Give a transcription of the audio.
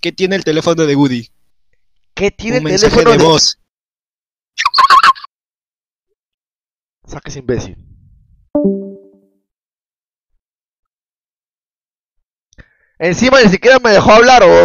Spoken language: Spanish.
¿Qué tiene el teléfono de Woody? ¿Qué tiene Un el mensaje teléfono de de... voz. Saques imbécil. Encima ni siquiera me dejó hablar, o